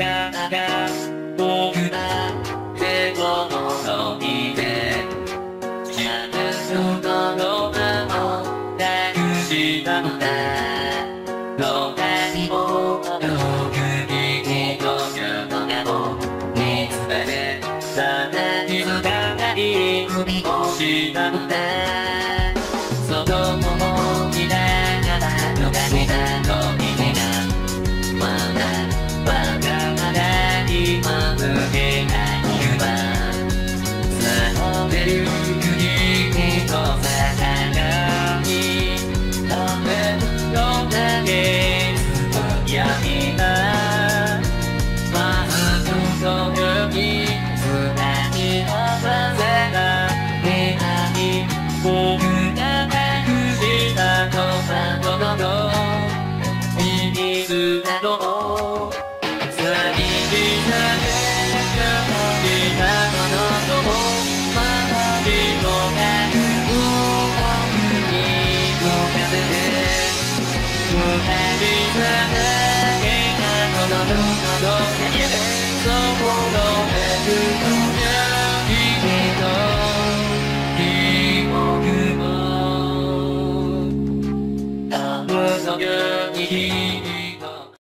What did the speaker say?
だか僕は手をのいてキャラソーのまま託したのだどんなにも遠くに届くのかも見つめてさらに深い踏みをしたのだリリースなどをさりげなく出たものともま広がる無に浮かべて無だけがこの世のどこにそこのエルト「無足に